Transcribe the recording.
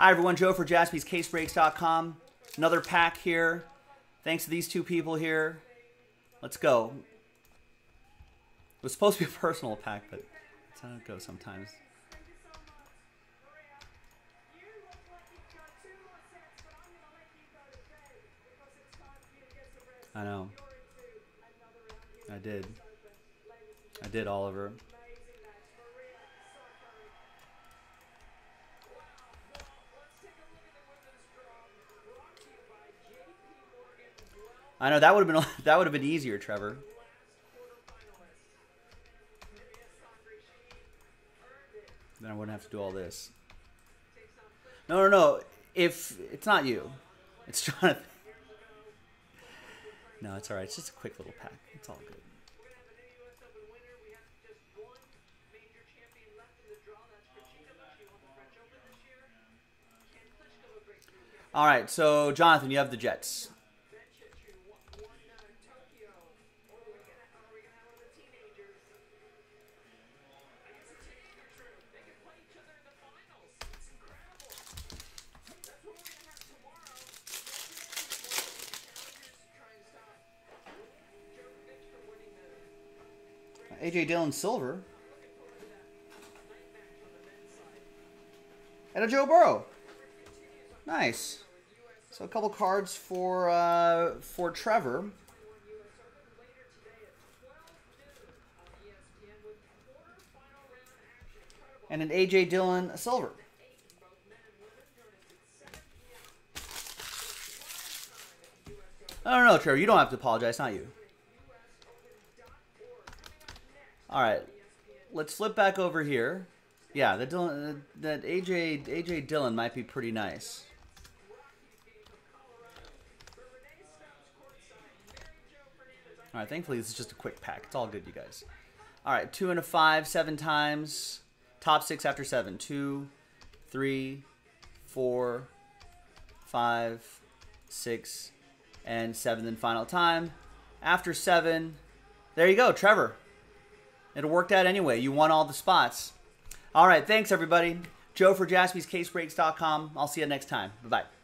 Hi, everyone. Joe for jaspyscasebreaks.com. Another pack here. Thanks to these two people here. Let's go. It was supposed to be a personal pack, but that's how it goes sometimes. I know. I did. I did, Oliver. I know that would have been that would have been easier, Trevor. Then I wouldn't have to do all this. No, no, no. If it's not you, it's Jonathan. No, it's all right. It's just a quick little pack. It's all good. All right, so Jonathan, you have the Jets. AJ Dillon Silver. And a Joe Burrow. Nice. So a couple cards for uh, for Trevor. And an AJ Dillon Silver. I don't know, Trevor. You don't have to apologize. Not you. All right, let's flip back over here. Yeah, uh, that Dillon, that AJ AJ Dillon might be pretty nice. All right, thankfully this is just a quick pack. It's all good, you guys. All right, two and a five, seven times. Top six after seven. Two, three, four, five, six, and seven. Then final time. After seven, there you go, Trevor. It worked out anyway. You won all the spots. All right, thanks everybody. Joe for jaspyscasebreaks.com. I'll see you next time. Bye-bye.